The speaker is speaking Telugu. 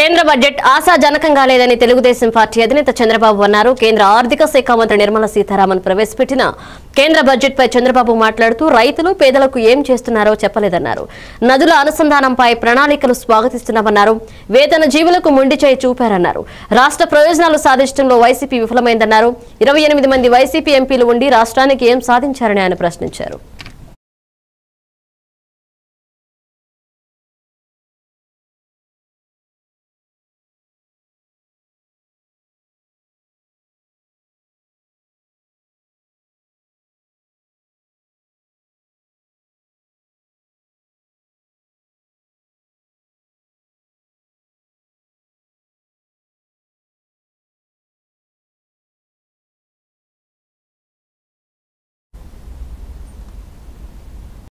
కేంద్ర బడ్జెట్ ఆశాజనకంగా లేదని తెలుగుదేశం పార్టీ అధినేత చంద్రబాబు అన్నారు. కేంద్ర ఆర్థిక శాఖ మంత్రి నిర్మలా సీతారామన్ ప్రవేశపెట్టిన కేంద్ర బడ్జెట్ పై చంద్రబాబు మాట్లాడుతూ రైతులు పేదలకు ఏం చేస్తున్నారో చెప్పలేదన్నారు. నదుల అనుసంధానంపై ప్రణాళికలు స్వాగతిస్తున్నామన్నారు. వేతన జీవులకు మొండి చేయి చూపారన్నారు. రాష్ట్ర ప్రయోజనాలు సాధించడంలో వైసీపీ విఫలమైందన్నారు. ఇరవై ఎనిమిది మంది వైసీపీ ఎంపీలు ఉండి రాష్ట్రానికి ఏం సాధించారని ఆయన ప్రశ్నించారు.